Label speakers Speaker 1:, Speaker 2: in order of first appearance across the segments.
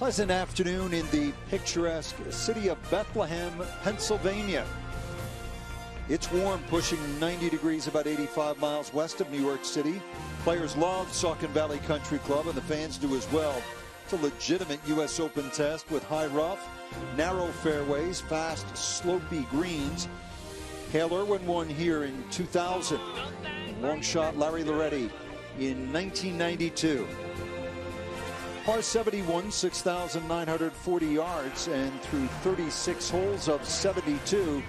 Speaker 1: Pleasant afternoon in the picturesque city of Bethlehem, Pennsylvania. It's warm, pushing 90 degrees, about 85 miles west of New York City. Players love Saucon Valley Country Club, and the fans do as well. It's a legitimate U.S. Open test with high rough, narrow fairways, fast, slopey greens. Hale Irwin won here in 2000. Long shot Larry Laoretti in 1992. Par 71, 6,940 yards, and through 36 holes of 72,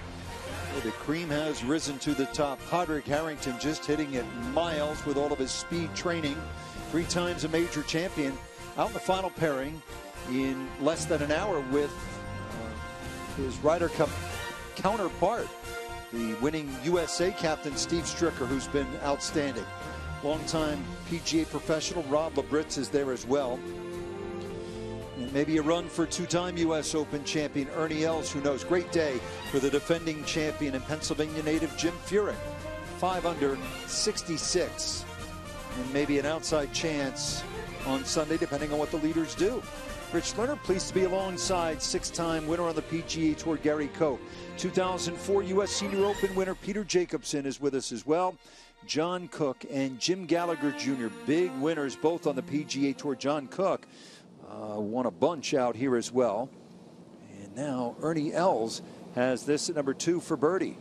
Speaker 1: the cream has risen to the top. Padraig Harrington just hitting it miles with all of his speed training. Three times a major champion. Out in the final pairing in less than an hour with uh, his Ryder Cup counterpart, the winning USA captain Steve Stricker, who's been outstanding. Longtime PGA professional Rob Labritz is there as well. And maybe a run for two-time U.S. Open champion Ernie Els, who knows. Great day for the defending champion and Pennsylvania native Jim Furyk. Five under 66. And maybe an outside chance on Sunday, depending on what the leaders do. Rich Lerner, pleased to be alongside six-time winner on the PGA Tour, Gary Koch. 2004 U.S. Senior Open winner Peter Jacobsen is with us as well. John Cook and Jim Gallagher Jr., big winners both on the PGA Tour. John Cook uh, won a bunch out here as well. And now Ernie Els has this at number two for birdie.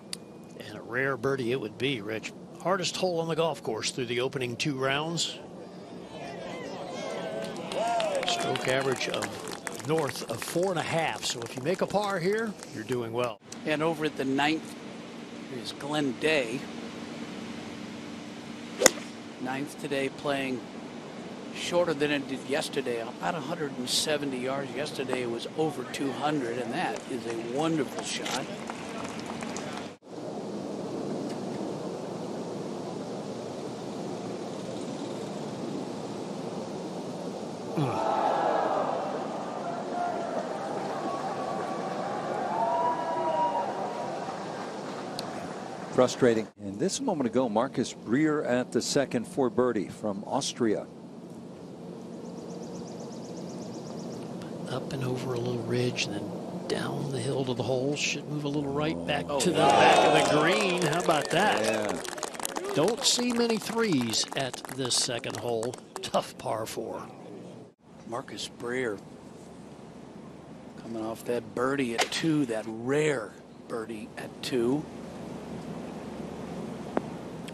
Speaker 2: And a rare birdie it would be, Rich. Hardest hole on the golf course through the opening two rounds. Stroke average of north of four and a half. So if you make a par here, you're doing well.
Speaker 3: And over at the ninth is Glenn Day. Ninth today playing shorter than it did yesterday, about 170 yards. Yesterday it was over 200, and that is a wonderful shot.
Speaker 1: Frustrating. And this moment ago, Markus Brier at the second for birdie from Austria.
Speaker 2: Up and over a little ridge, and then down the hill to the hole. Should move a little right oh, back oh, to the back of the green. How about that?
Speaker 1: Yeah.
Speaker 2: Don't see many threes at this second hole. Tough par four.
Speaker 3: Markus Brier coming off that birdie at two, that rare birdie at two.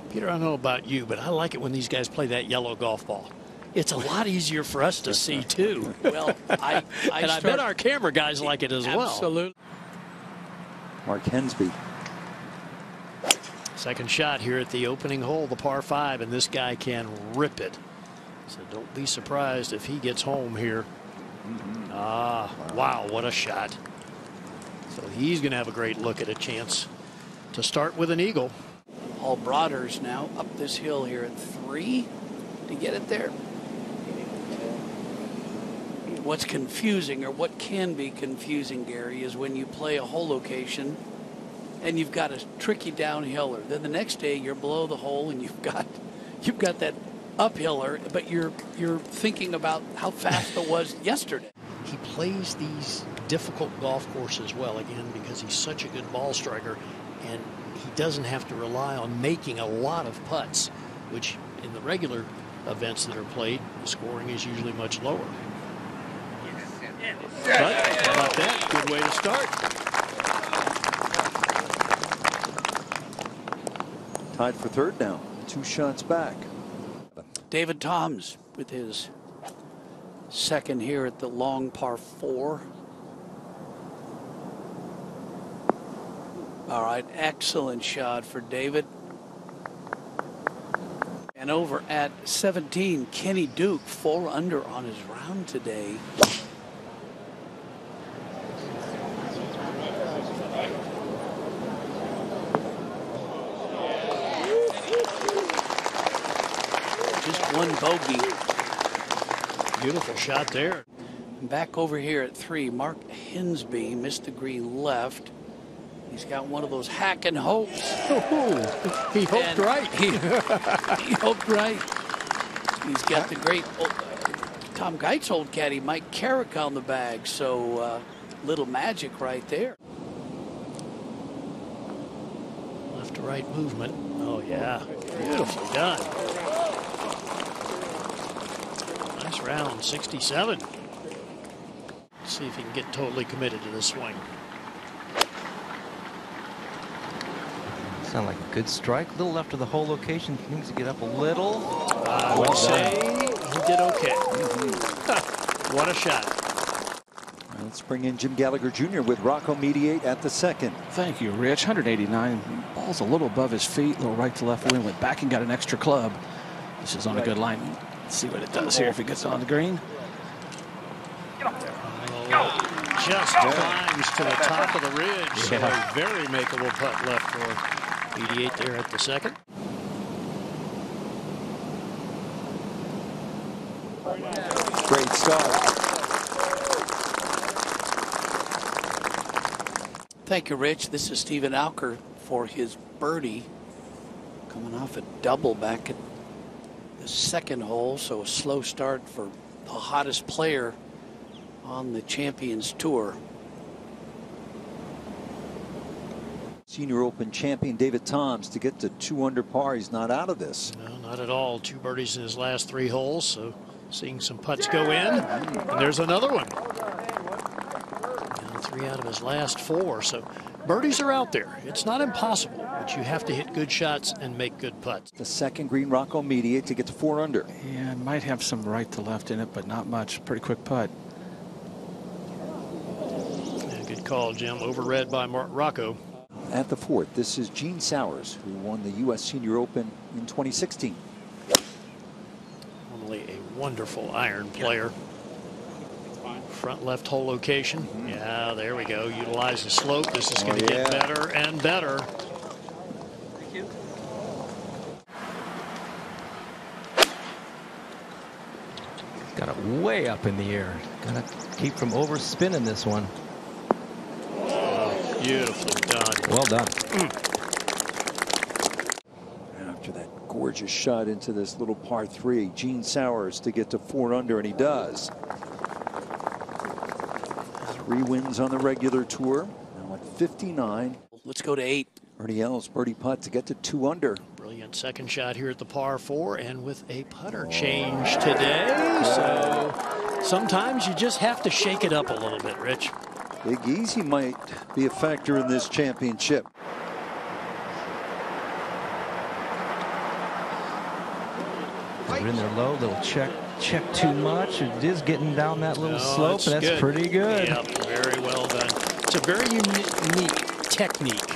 Speaker 2: Peter, I don't know about you, but I like it when these guys play that yellow golf ball. It's a lot easier for us to see too.
Speaker 3: Well, I, I
Speaker 2: and
Speaker 3: start,
Speaker 2: I bet our camera guys like it as
Speaker 3: absolutely.
Speaker 2: well.
Speaker 3: Absolutely.
Speaker 1: Mark Hensby.
Speaker 2: Second shot here at the opening hole, the par five, and this guy can rip it. So don't be surprised if he gets home here.
Speaker 1: Mm-hmm.
Speaker 2: Ah, wow, what a shot. So he's going to have a great look at a chance to start with an eagle.
Speaker 3: Paul Broadhurst now up this hill here at three to get it there. What's confusing, or what can be confusing, Gary, is when you play a hole location and you've got a tricky downhiller. Then the next day you're below the hole and you've got you've got that uphiller, but you're you're thinking about how fast it was yesterday.
Speaker 2: He plays these difficult golf courses well again because he's such a good ball striker and he doesn't have to rely on making a lot of putts, which in the regular events that are played, the scoring is usually much lower. But how about that? Good way to start.
Speaker 1: Tied for third now. Two shots back.
Speaker 3: David Toms with his second here at the long par four. All right, excellent shot for David. And over at 17, Kenny Duke, four under on his round today. Just one bogey.
Speaker 2: Beautiful shot there.
Speaker 3: Back over here at three, Mark Hensby missed the green left. He's got one of those hacking hopes.
Speaker 2: Oh, he hoped
Speaker 3: And
Speaker 2: right.
Speaker 3: He, he hoped right. He's got the great Tom Kite's old caddy, Mike Carrick, on the bag. So uh, little magic right there.
Speaker 2: Left to right movement. Oh, yeah. Beautifully done. Nice round, 67. See if he can get totally committed to this swing.
Speaker 4: Sound like a good strike. A little left of the hole location. He Needs to get up a little.
Speaker 2: I would
Speaker 4: Well
Speaker 2: say he did okay. Mm-hmm. what a shot.
Speaker 1: Let's bring in Jim Gallagher Jr. with Rocco Mediate at the second.
Speaker 5: Thank you, Rich. 189. Ball's a little above his feet, a little right to left wind. Went back and got an extra club. This is on a good line. Let's see what it does here if it gets on the green.
Speaker 2: Just climbs to the top of the ridge. So a very makeable putt left for 88 there at the second.
Speaker 1: Great start.
Speaker 3: Thank you, Rich. This is Steven Alker for his birdie. Coming off a double back at the second hole, so a slow start for the hottest player on the Champions Tour.
Speaker 1: Senior Open champion David Toms to get to two under par. He's not out of this.
Speaker 2: No, not at all. Two birdies in his last three holes, so seeing some putts go in. And there's another one. And three out of his last four. So birdies are out there. It's not impossible, but you have to hit good shots and make good putts.
Speaker 1: The second green Rocco Mediate to get to four under.
Speaker 5: Yeah, might have some right to left in it, but not much. Pretty quick putt.
Speaker 2: Yeah, good call, Jim. Overread by Mark Rocco.
Speaker 1: At the fourth, this is Gene Sauers, who won the U.S. Senior Open in 2016.
Speaker 2: Normally a wonderful iron player. Front left hole location. Mm-hmm. Yeah, there we go. Utilize the slope. This is going to
Speaker 1: Oh,
Speaker 2: get better and better. Thank you.
Speaker 4: Got it way up in the air. Gotta keep from overspinning this one.
Speaker 2: Beautifully done.
Speaker 4: Well done.
Speaker 1: After that gorgeous shot into this little par three, Gene Sauers to get to four under, and he does. Three wins on the regular tour. Now at 59,
Speaker 3: Let's go to eight.
Speaker 1: Ernie Els birdie putt to get to two under.
Speaker 2: Brilliant second shot here at the par four and with a putter change today. So sometimes you just have to shake it up a little bit, Rich.
Speaker 1: Big Easy might be a factor in this championship.
Speaker 4: We're in there low. Little check. Check too much. It is getting down that little
Speaker 2: Oh,
Speaker 4: slope.
Speaker 2: it's
Speaker 4: That's
Speaker 2: good.
Speaker 4: pretty good.
Speaker 2: Yep, very well done. It's a very unique technique.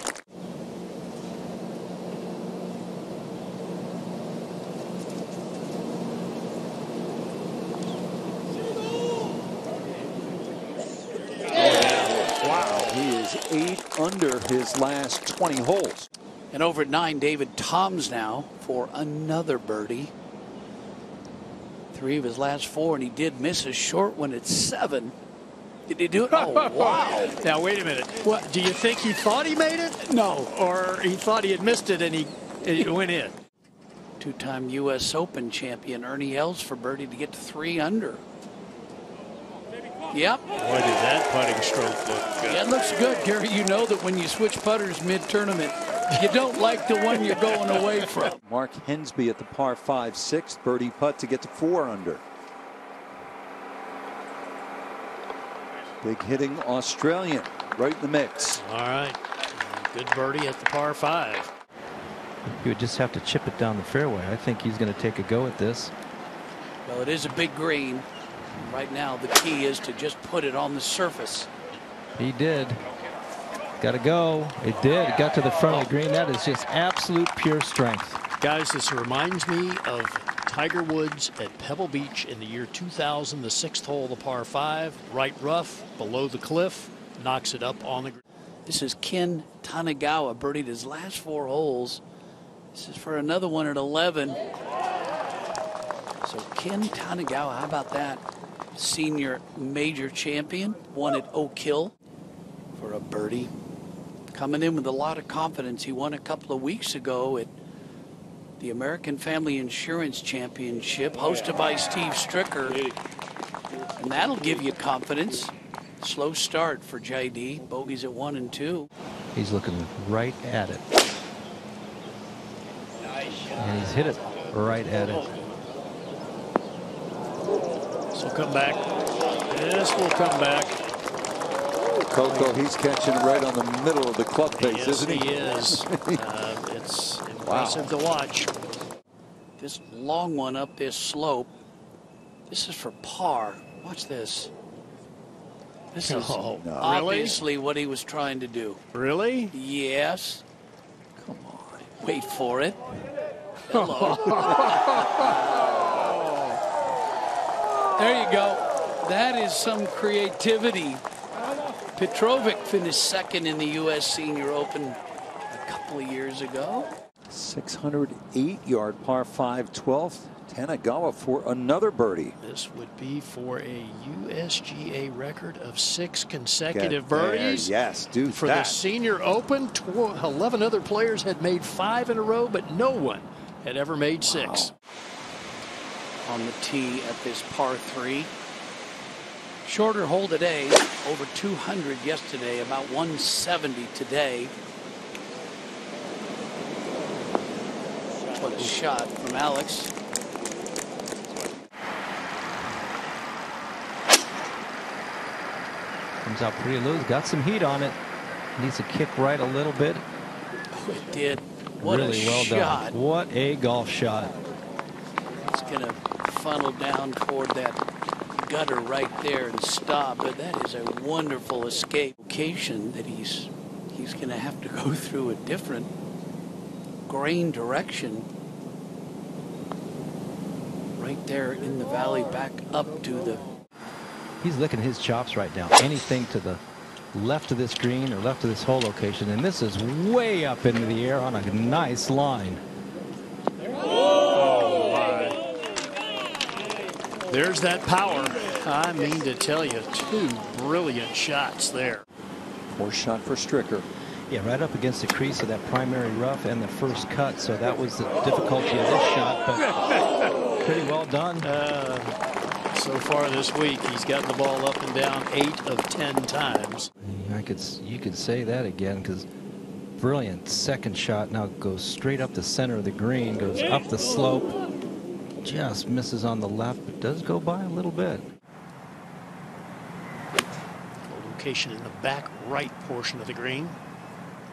Speaker 1: Wow. He is eight under his last 20 holes.
Speaker 3: And over at nine, David Toms now for another birdie. Three of his last four, and he did miss a short one at seven. Did he do it? Oh, wow.
Speaker 2: Now wait a minute. What do you think he thought he made it?
Speaker 3: No.
Speaker 2: Or he thought he had missed it and he it went in.
Speaker 3: Two time U.S. Open champion Ernie Els for birdie to get to three under. Yep.
Speaker 2: Boy, did that putting stroke look good.
Speaker 3: Yeah, it looks good, Gary. You know that when you switch putters mid tournament, you don't like the one you're going away from.
Speaker 1: Mark Hensby at the par five sixth birdie putt to get to four under. Big hitting Australian right in the mix.
Speaker 2: All right. Good birdie at the par five.
Speaker 4: You would just have to chip it down the fairway. I think he's going to take a go at this.
Speaker 3: Well, it is a big green. Right now, the key is to just put it on the surface.
Speaker 4: He did. Got to go. It did. It got to the front of the green. That is just absolute pure strength.
Speaker 2: Guys, this reminds me of Tiger Woods at Pebble Beach in the year 2000, the sixth hole, the par five, right rough, below the cliff, knocks it up on the.
Speaker 3: This is Ken Tanigawa birdied his last four holes. This is for another one at 11. So Ken Tanigawa, how about that? Senior major champion, won at Oak Hill for a birdie. Coming in with a lot of confidence. He won a couple of weeks ago at the American Family Insurance Championship, hosted by Steve Stricker And that'll give you confidence. Slow start for JD. Bogeys at one and two.
Speaker 4: He's looking right at it. And he's hit it right at it.
Speaker 2: So come back. This will come back.
Speaker 1: Coco, he's catching right on the middle of the club face,
Speaker 2: yes,
Speaker 1: isn't he?
Speaker 2: he is. uh, it's impressive to watch.
Speaker 3: This long one up this slope. This is for par. Watch this. This is
Speaker 2: Oh, no.
Speaker 3: obviously what he was trying to do.
Speaker 2: Really?
Speaker 3: Yes.
Speaker 1: Come on.
Speaker 3: Wait for it. Hello. There you go. That is some creativity. Petrovic finished second in the U.S. Senior Open a couple of years ago.
Speaker 1: 608 yard par 5 12th. Tanigawa for another birdie.
Speaker 2: This would be for a USGA record of six consecutive
Speaker 1: Get there.
Speaker 2: birdies.
Speaker 1: Yes, do
Speaker 2: For
Speaker 1: that.
Speaker 2: the Senior Open, tw 11 other players had made five in a row, but no one had ever made six.
Speaker 3: On the tee at this par three. Shorter hole today, over 200 yesterday, about 170 today. What a shot from Alex.
Speaker 4: Comes out pretty loose. Got some heat on it. Needs to kick right a little bit.
Speaker 3: Oh, it did. What
Speaker 4: really
Speaker 3: a
Speaker 4: well
Speaker 3: shot.
Speaker 4: done. What a golf shot.
Speaker 3: It's going to funnel down toward that gutter right there and stop. But that is a wonderful escape location that he's he's going to have to go through a different grain direction. Right there in the valley, back up to the.
Speaker 4: He's licking his chops right now. Anything to the left of this green or left of this hole location. And this is way up into the air on a nice line.
Speaker 2: There's that power. I mean to tell you, two brilliant shots there.
Speaker 1: Poor shot for Stricker.
Speaker 4: Yeah, right up against the crease of that primary rough and the first cut. So that was the difficulty of this shot, but pretty well done.
Speaker 2: Uh, so far this week, he's gotten the ball up and down eight of ten times.
Speaker 4: I could, you could say that again because brilliant second shot now goes straight up the center of the green, goes up the slope, just misses on the left, but does go by a little bit.
Speaker 2: Location in the back right portion of the green.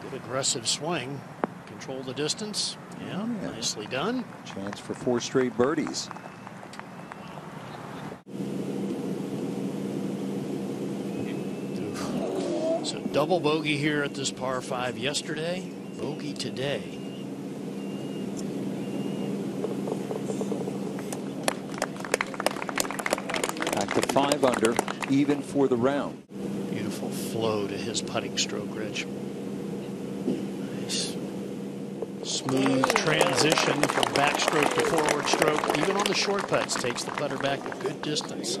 Speaker 2: Good aggressive swing. Control the distance. Yeah,
Speaker 1: Yeah.
Speaker 2: nicely done.
Speaker 1: Chance for four straight birdies.
Speaker 2: So double bogey here at this par five yesterday. Bogey today.
Speaker 1: Back to five under, even for the round.
Speaker 2: Beautiful flow to his putting stroke, Rich. Nice. Smooth transition from backstroke to forward stroke. Even on the short putts, takes the putter back a good distance.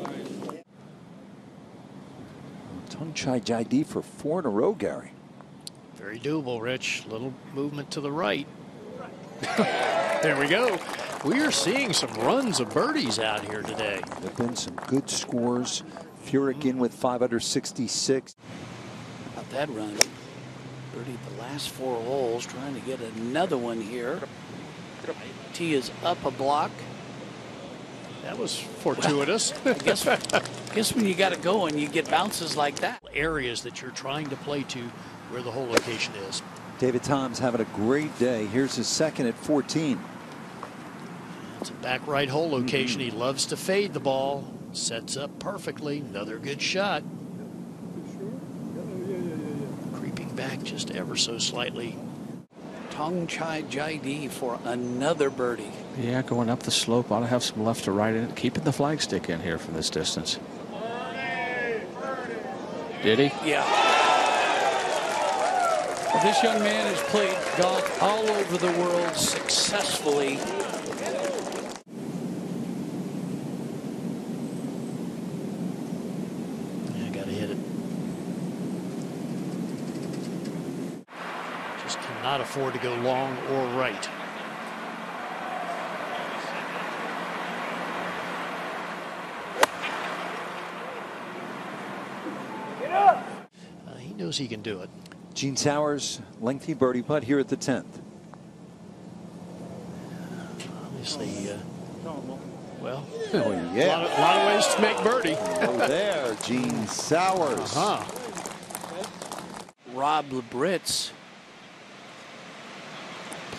Speaker 1: Thongchai Jaidee for four in a row, Gary.
Speaker 2: Very doable, Rich. Little movement to the right. there we go. We are seeing some runs of birdies out here today.
Speaker 1: There have been some good scores. Furyk in with five under 66.
Speaker 3: About that run. Birdie the last four holes, trying to get another one here. T is up a block.
Speaker 2: That was fortuitous.
Speaker 3: I guess, I guess when you got it going, you get bounces like that.
Speaker 2: Areas that you're trying to play to where the whole location is.
Speaker 1: David Toms having a great day. Here's his second at 14.
Speaker 2: It's a back right hole location. He mm-hmm. loves to fade the ball. Sets up perfectly. Another good shot. Creeping back just ever so slightly.
Speaker 3: Thongchai Jaidee for another birdie.
Speaker 5: Yeah, going up the slope. Ought to have some left to right in it. Keeping the flagstick in here from this distance. Did he?
Speaker 3: Yeah. Well, this young man has played golf all over the world successfully.
Speaker 2: afford to go long or right. Uh, he knows he can do it.
Speaker 1: Gene Sauers, lengthy birdie putt here at the 10th.
Speaker 2: Obviously, uh, well,
Speaker 1: oh, yeah.
Speaker 2: a, lot of, a lot of ways to make birdie.
Speaker 1: Oh, there, Gene Sauers.
Speaker 2: Uh -huh.
Speaker 3: Rob Labritz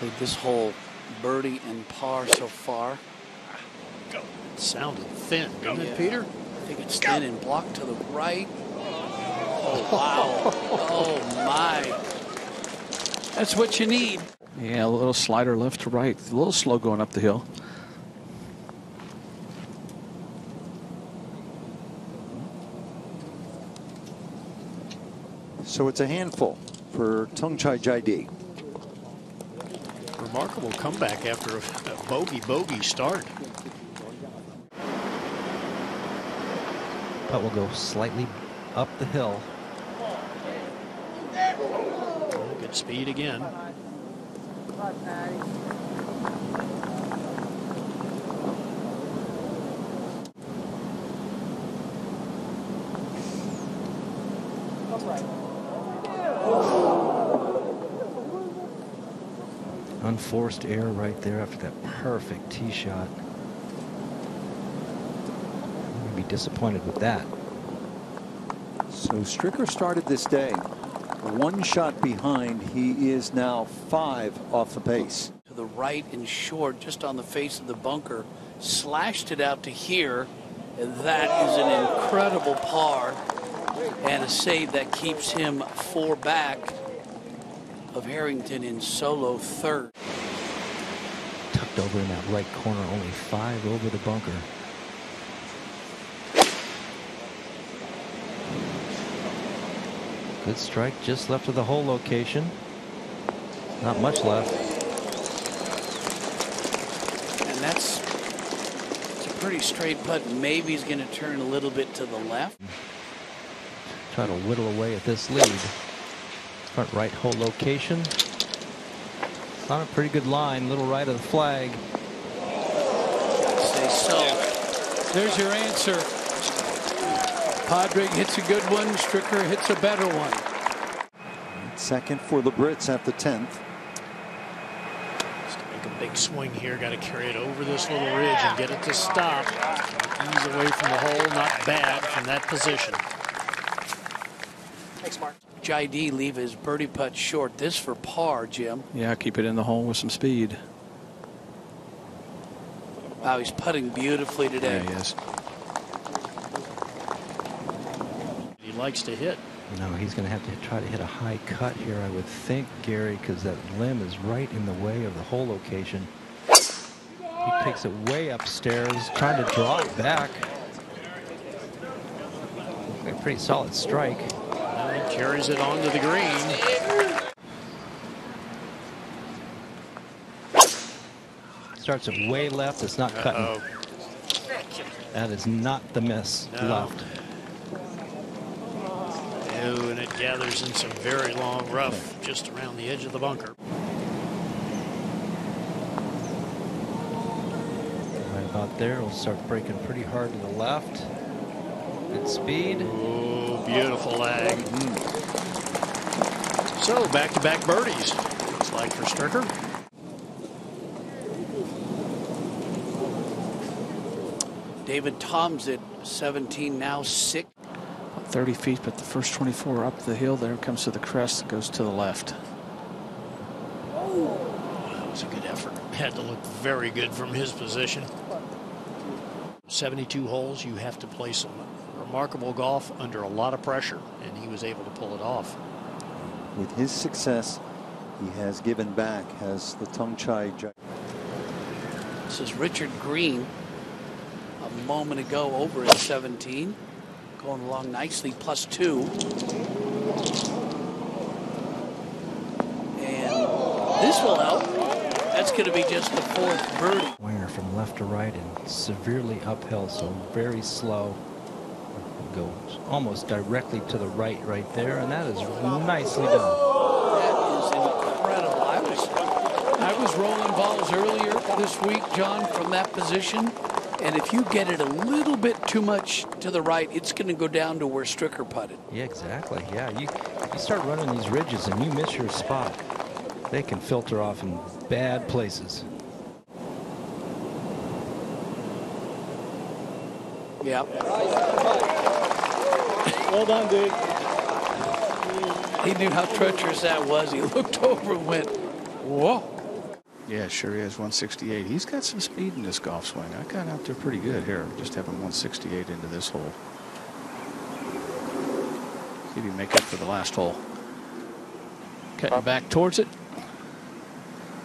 Speaker 3: played this whole birdie and par so far.
Speaker 2: Sounded thin, didn't
Speaker 3: Yeah.
Speaker 2: it, Peter?
Speaker 3: I think it's thin and blocked to the right. Oh, wow. oh, my. That's what you need.
Speaker 5: Yeah, a little slider left to right. A little slow going up the hill.
Speaker 1: So it's a handful for Thongchai Jaidee.
Speaker 2: Remarkable comeback after a, a bogey bogey start.
Speaker 4: Putt will go slightly up the hill.
Speaker 2: Oh, good speed again.
Speaker 4: Unforced error right there after that perfect tee shot. I'm gonna be disappointed with that.
Speaker 1: So Stricker started this day one shot behind. He is now five off the pace.
Speaker 3: To the right and short, just on the face of the bunker. Slashed it out to here. And that is an incredible par. And a save that keeps him four back of Harrington in solo third.
Speaker 4: Over in that right corner, only five over the bunker. Good strike just left of the hole location. Not much left.
Speaker 3: And that's it's a pretty straight putt. Maybe he's going to turn a little bit to the left.
Speaker 4: Try to whittle away at this lead. Front right hole location. On a pretty good line, little right of the flag.
Speaker 3: Say so.
Speaker 6: There's your answer. Padraig hits a good one. Stricker hits a better one.
Speaker 1: Second for Labritz at the 10th.
Speaker 2: Make a big swing here, got to carry it over this little ridge and get it to stop. Ease away from the hole, not bad from that position.
Speaker 3: Jai leave his birdie putt short. This for par, Jim.
Speaker 5: Yeah, keep it in the hole with some speed.
Speaker 3: Wow, he's putting beautifully today.
Speaker 5: There he is.
Speaker 2: He likes to hit.
Speaker 4: No, he's going to have to try to hit a high cut here, I would think, Gary, because that limb is right in the way of the hole location. He takes it way upstairs, trying to draw it back. A pretty solid strike.
Speaker 2: Carries it onto the green.
Speaker 4: Starts it way left. It's not cutting.
Speaker 2: Uh-oh.
Speaker 4: That is not the miss
Speaker 2: No.
Speaker 4: left.
Speaker 2: Oh, and it gathers in some very long rough just around the edge of the bunker.
Speaker 4: Right about there. It'll start breaking pretty hard to the left. Good speed.
Speaker 2: Oh, beautiful lag. Mm-hmm. So back-to-back birdies. Looks like for Stricker.
Speaker 3: David Toms at 17 now six.
Speaker 5: About 30 feet, but the first 24 up the hill there comes to the crest and goes to the left.
Speaker 2: That was a good effort. Had to look very good from his position. 72 holes, you have to play some remarkable golf under a lot of pressure, and he was able to pull it off.
Speaker 1: With his success, he has given back, has the Thongchai Jaidee.
Speaker 3: This is Richard Green a moment ago over at 17. Going along nicely, plus two. And this will help. That's going to be just the fourth birdie.
Speaker 4: Winger from left to right and severely uphill, so very slow. Goes almost directly to the right, right there, and that is nicely done.
Speaker 3: That is incredible. I was
Speaker 6: I was rolling balls earlier this week, John, from that position.
Speaker 3: And if you get it a little bit too much to the right, it's going to go down to where Stricker putted.
Speaker 4: Yeah, exactly. Yeah, you You start running these ridges and you miss your spot, they can filter off in bad places.
Speaker 3: Yeah.
Speaker 6: Well done, dude.
Speaker 3: He knew how treacherous that was. He looked over and went, whoa.
Speaker 5: Yeah, sure he has 168. He's got some speed in this golf swing. I got out there pretty good here, just having 168 into this hole. See if he make up for the last hole. Cutting back towards it.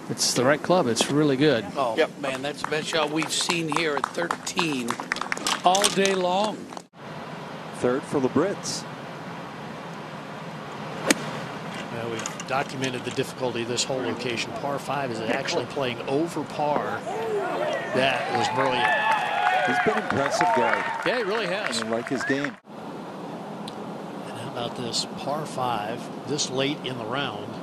Speaker 5: It's the right club. It's really good.
Speaker 3: Oh, yep. man, that's the best shot we've seen here at 13 all day long.
Speaker 1: Third for Labritz.
Speaker 2: Well, we've documented the difficulty of this whole location. Par 5 is actually playing over par. That was brilliant.
Speaker 1: He's been impressive, Gary.
Speaker 2: Yeah, he really has.
Speaker 1: I like his game.
Speaker 2: And how about this par 5 this late in the round?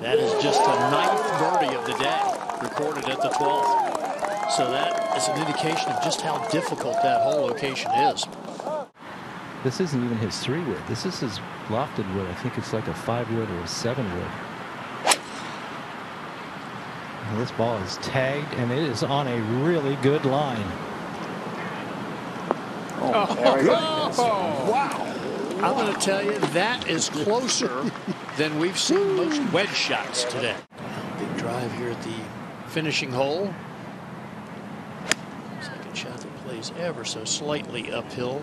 Speaker 2: That is just a ninth birdie of the day, recorded at the 12th. So that is an indication of just how difficult that whole location is.
Speaker 4: This isn't even his three wood. This is his lofted wood. I think it's like a five wood or a seven wood. And this ball is tagged and it is on a really good line. Oh. Oh.
Speaker 2: Wow. I'm going to tell you, that is closer than we've seen most wedge shots today. Big drive here at the finishing hole. Second plays ever so slightly uphill.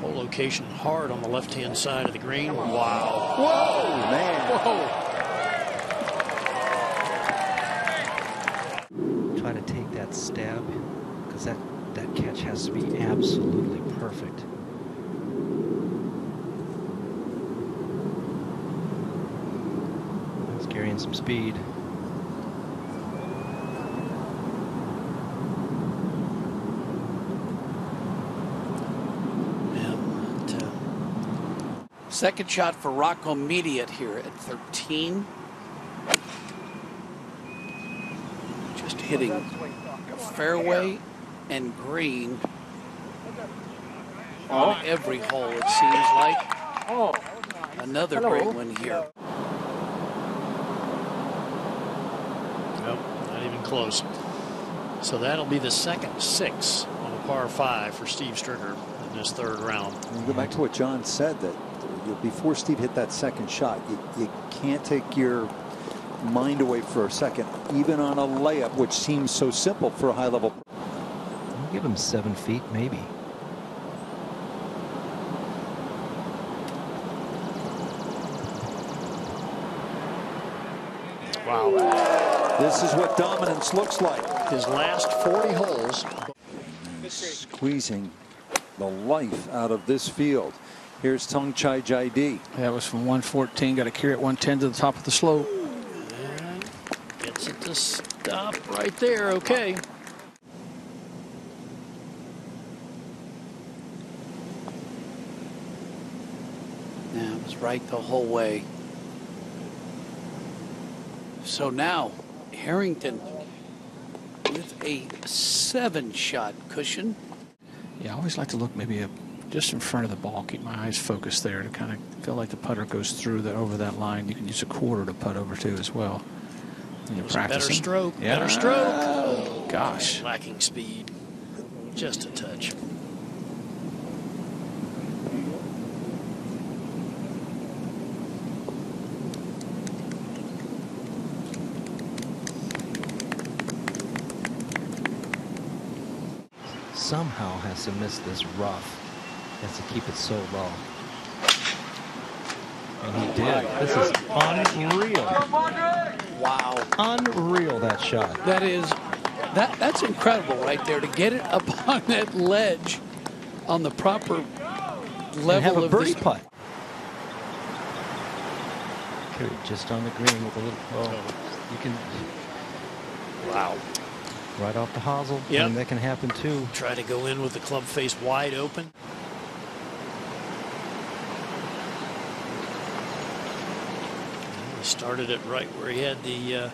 Speaker 2: Whole location hard on the left-hand side of the green. Wow.
Speaker 1: Whoa, man.
Speaker 2: Whoa.
Speaker 4: Try to take that stab because that, that catch has to be absolutely perfect. He's carrying some speed.
Speaker 3: Second shot for Rocco Mediate here at 13. Just hitting fairway and green on oh. every hole, it seems like. Oh. Another great one here.
Speaker 2: Nope, not even close. So that'll be the second six on a par five for Steve Stricker in this third round.
Speaker 1: You go back to what John said that you- before Steve hit that second shot, you, you can't take your mind away for a second, even on a layup, which seems so simple for a high level.
Speaker 4: I'll give him seven feet, maybe.
Speaker 2: Wow.
Speaker 1: This is what dominance looks like.
Speaker 2: His last 40 holes.
Speaker 1: Squeezing the life out of this field. Here's Thongchai Jaidee.
Speaker 5: That was from 114. Got to carry it 110 to the top of the slope.
Speaker 2: And gets it to stop right there. Okay.
Speaker 3: Yeah, it was right the whole way. So now, Harrington with a seven shot cushion.
Speaker 5: Yeah, I always like to look maybe up just in front of the ball. Keep my eyes focused there to kind of feel like the putter goes through that over that line. You can use a quarter to putt over too as well. When you're
Speaker 2: It was a better stroke.
Speaker 5: Yeah.
Speaker 2: Better stroke.
Speaker 5: Oh, gosh.
Speaker 2: Lacking speed. Just a touch.
Speaker 4: Somehow has to miss this rough. Has to keep it so low. And he did. This is unreal.
Speaker 3: Wow.
Speaker 4: Unreal that shot.
Speaker 3: That is that that's incredible right there to get it up on that ledge on the proper
Speaker 4: And
Speaker 3: level
Speaker 4: have a
Speaker 3: of
Speaker 4: birdie
Speaker 3: this.
Speaker 4: putt. Carry just on the green with a little. Oh, you can
Speaker 2: Wow.
Speaker 4: right off the hosel.
Speaker 2: Yep.
Speaker 4: And that can happen too.
Speaker 2: Try to go in with the club face wide open. Started it right where he had the uh,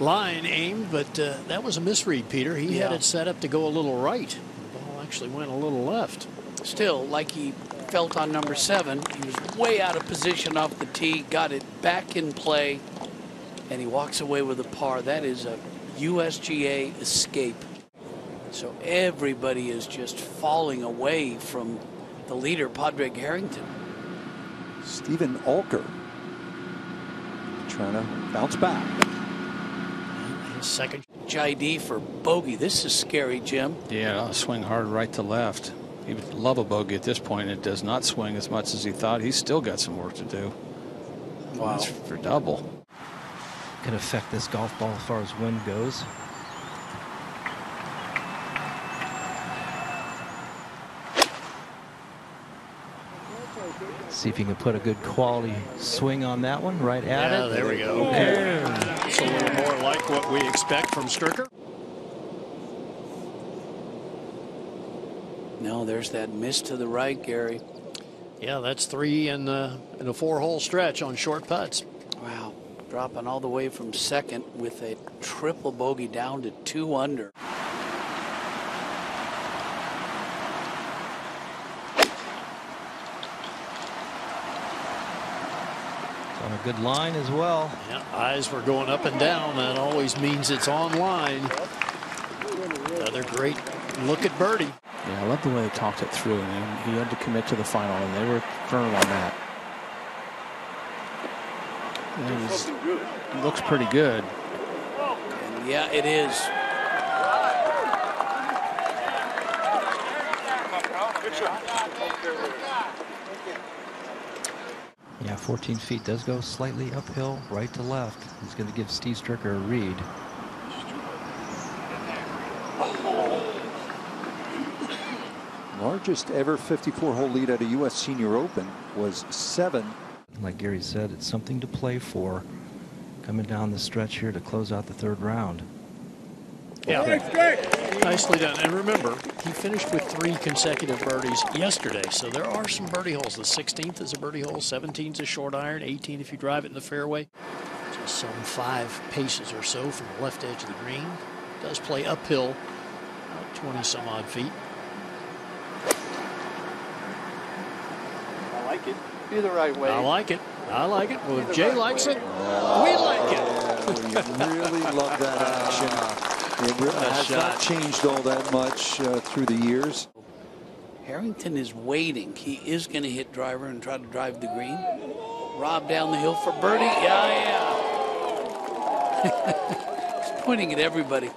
Speaker 2: line aimed, but uh, that was a misread, Peter. He had it set up to go a little right. The ball actually went a little left.
Speaker 3: Still, like he felt on number seven. He was way out of position off the tee, got it back in play, and he walks away with a par. That is a USGA escape. So everybody is just falling away from the leader, Padraig Harrington.
Speaker 1: Steven Alker trying to bounce back.
Speaker 2: His second.
Speaker 3: JD for bogey. This is scary, Jim.
Speaker 5: Yeah, I'll swing hard right to left. He would love a bogey at this point. It does not swing as much as he thought. He's still got some work to do.
Speaker 3: Wow.
Speaker 5: That's for double.
Speaker 4: Can affect this golf ball as far as wind goes. See if you can put a good quality swing on that one right at
Speaker 2: Yeah,
Speaker 4: it.
Speaker 2: there we go. It's a little more like what we expect from Stricker.
Speaker 3: No, there's that miss to the right, Gary.
Speaker 2: Yeah, that's three in, uh, in a four-hole stretch on short putts.
Speaker 3: Wow. Dropping all the way from second with a triple bogey down to two under.
Speaker 4: On a good line as well.
Speaker 2: Yeah, eyes were going up and down. That always means it's online. Another great look at birdie.
Speaker 5: Yeah, I love the way they talked it through, and he had to commit to the final, and they were firm on that. And looks pretty good.
Speaker 3: And yeah, it is.
Speaker 4: Yeah, 14 feet does go slightly uphill, right to left. He's going to give Steve Stricker a read.
Speaker 1: Largest ever 54 hole lead at a U.S. Senior Open was seven.
Speaker 4: Like Gary said, it's something to play for coming down the stretch here to close out the third round.
Speaker 2: Yeah. Nicely done. And remember, he finished with three consecutive birdies yesterday. So there are some birdie holes. The 16th is a birdie hole, 17 is a short iron, 18 if you drive it in the fairway. Just some five paces or so from the left edge of the green. Does play uphill, about 20 some odd feet.
Speaker 6: I like it. Be the right way.
Speaker 2: I like it. I like it. Well, if Jay likes it, we like it.
Speaker 1: Oh, we really love that action. It really has not changed all that much uh, through the years.
Speaker 3: Harrington is waiting. He is going to hit driver and try to drive the green. Rob down the hill for birdie. Yeah, yeah. He's pointing at everybody.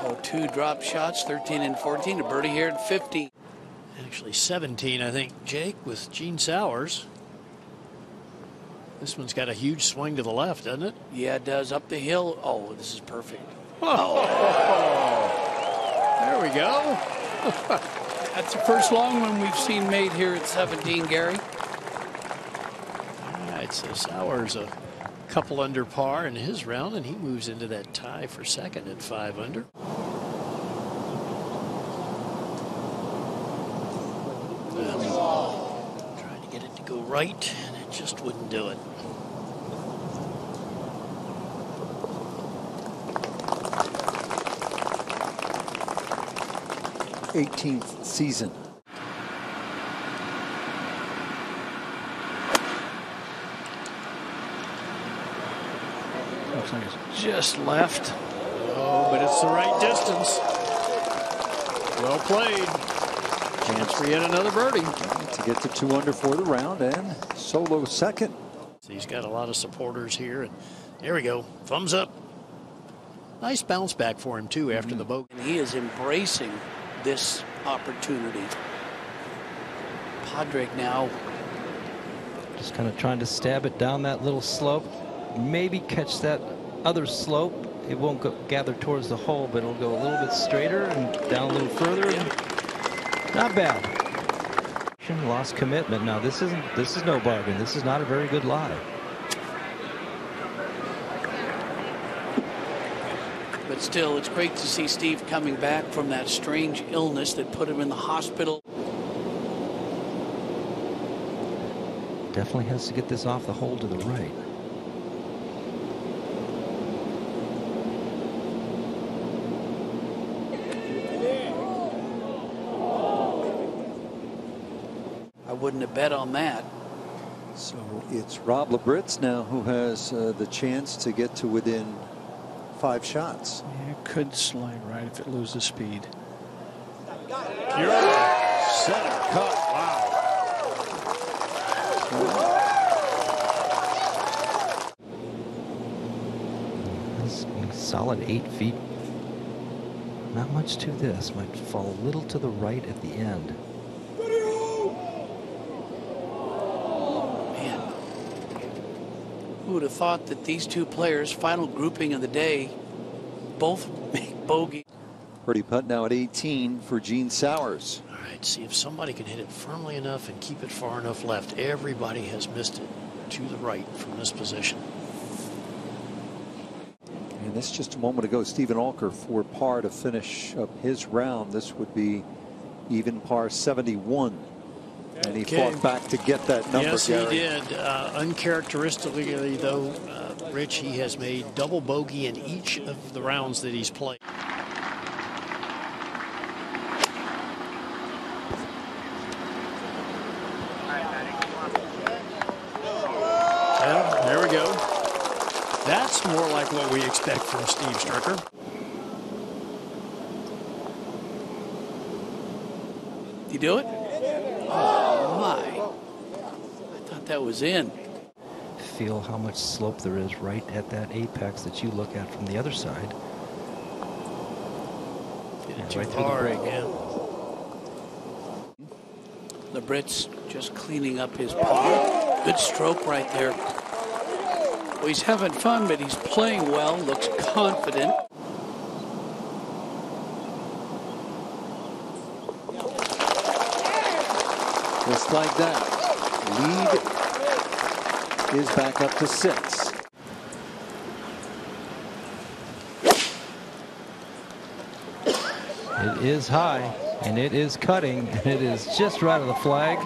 Speaker 3: So two drop shots, 13 and 14. A birdie here at 50.
Speaker 2: Actually, 17, I think, Jake, with Gene Sauers. This one's got a huge swing to the left, doesn't it?
Speaker 3: Yeah, it does. Up the hill. Oh, this is perfect. Oh.
Speaker 2: There we go.
Speaker 3: That's the first long one we've seen made here at 17, Gary.
Speaker 2: All right, so Sauers a couple under par in his round, and he moves into that tie for second at five under. Um, trying to get it to go right, and it just wouldn't do it.
Speaker 1: Eighteenth season.
Speaker 5: Looks like it's
Speaker 2: Just left. Oh, but it's the right distance. Well played. Chance for yet another birdie.
Speaker 1: to get to two under for the round and solo second.
Speaker 2: He's got a lot of supporters here, and there we go. Thumbs up. Nice bounce back for him too after mm-hmm. the boat.
Speaker 3: And he is embracing this opportunity. Padraig now
Speaker 4: Just kind of trying to stab it down that little slope. Maybe catch that other slope. It won't go, gather towards the hole, but it'll go a little bit straighter and down a little further. Not bad. Lost commitment. Now this isn't. This is no bargain. This is not a very good lie.
Speaker 3: Still, it's great to see Steve coming back from that strange illness that put him in the hospital.
Speaker 4: Definitely has to get this off the hole to the right.
Speaker 3: I wouldn't have bet on that.
Speaker 1: So it's Rob Labritz now who has uh, the chance to get to within five shots.
Speaker 5: Yeah, it could slide right if it loses speed.
Speaker 7: Pure center cut. Wow.
Speaker 4: That's solid eight feet. Not much to this. Might fall a little to the right at the end.
Speaker 3: Man, who would have thought that these two players, final grouping of the day, both make bogey?
Speaker 1: Birdie putt now at 18 for Gene Sauers.
Speaker 2: All right, see if somebody can hit it firmly enough and keep it far enough left. Everybody has missed it to the right from this position.
Speaker 1: And this just a moment ago, Steven Alker for par to finish up his round. This would be even par 71. And he
Speaker 2: Okay.
Speaker 1: fought back to get that number,
Speaker 2: yes,
Speaker 1: Gary.
Speaker 2: he did. Uh, uncharacteristically, though, uh, Rich, he has made double bogey in each of the rounds that he's played. Well, there we go. That's more like what we expect from Steve Stricker.
Speaker 3: Did you do it? Oh, my. I thought that was in.
Speaker 4: Feel how much slope there is right at that apex that you look at from the other side. Yeah, right through the break.
Speaker 2: again.
Speaker 3: Labritz just cleaning up his par. Good stroke right there. Well, he's having fun, but he's playing well, looks confident.
Speaker 1: Just like that. Lead is back up to six.
Speaker 4: It is high and it is cutting and it is just right of the flag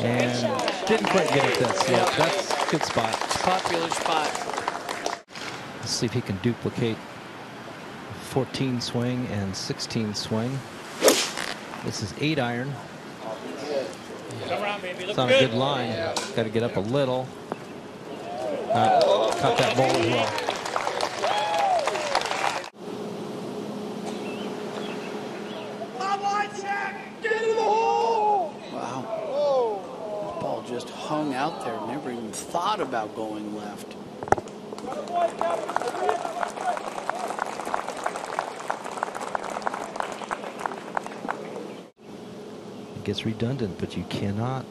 Speaker 4: and didn't quite get it that slope. That's a good spot.
Speaker 3: Popular spot.
Speaker 4: Let's see if he can duplicate 14 swing and 16 swing. This is eight iron. It's on a good line. Got to get up a little. Uh, caught that ball as well.
Speaker 3: Wow. This ball just hung out there, never even thought about going left.
Speaker 4: It gets redundant, but you cannot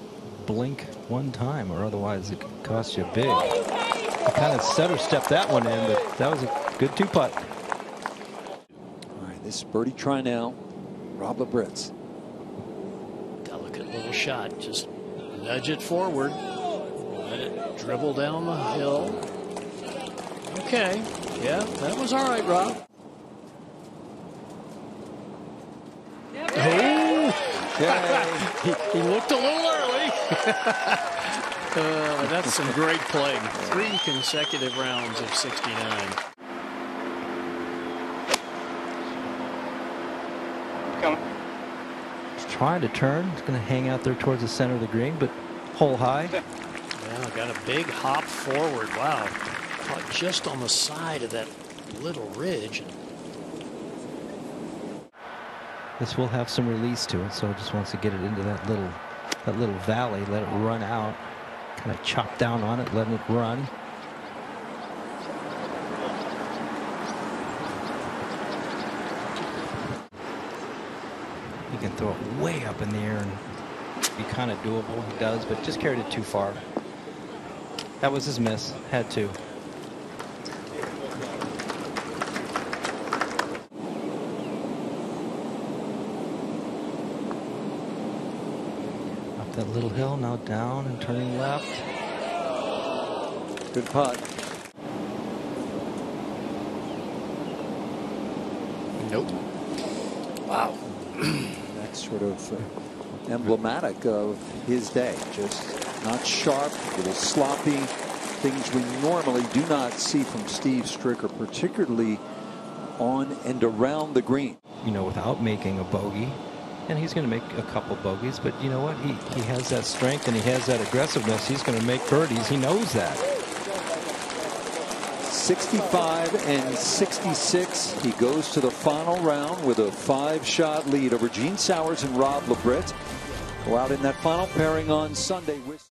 Speaker 4: blink one time or otherwise it could cost you big. I kind of stutter stepped that one in, but that was a good two putt.
Speaker 1: All right, this is birdie try now. Rob Labritz.
Speaker 2: Delicate little shot. Just nudge it forward. Let it dribble down the hill. Okay. Yeah, that was all right, Rob. Oh, he, he looked a little early. Uh, that's some great play. Three consecutive rounds of 69.
Speaker 4: He's trying to turn. He's going to hang out there towards the center of the green, but hole high.
Speaker 2: Yeah, got a big hop forward. Wow. Caught just on the side of that little ridge.
Speaker 4: This will have some release to it, so it just wants to get it into that little that little valley, let it run out, kind of chop down on it, letting it run. He can throw it way up in the air and be kind of doable. He does, but just carried it too far. That was his miss. Had to. That little hill, now down and turning left.
Speaker 1: Good putt.
Speaker 2: Nope.
Speaker 3: Wow.
Speaker 1: That's sort of uh, emblematic of his day. Just not sharp, a little sloppy. Things we normally do not see from Steve Stricker, particularly on and around the green.
Speaker 4: You know, without making a bogey. And he's going to make a couple bogeys. But you know what? He he has that strength and he has that aggressiveness. He's going to make birdies. He knows that.
Speaker 1: 65 and 66. He goes to the final round with a five-shot lead over Gene Sauers and Rob Labritz. Go out in that final pairing on Sunday.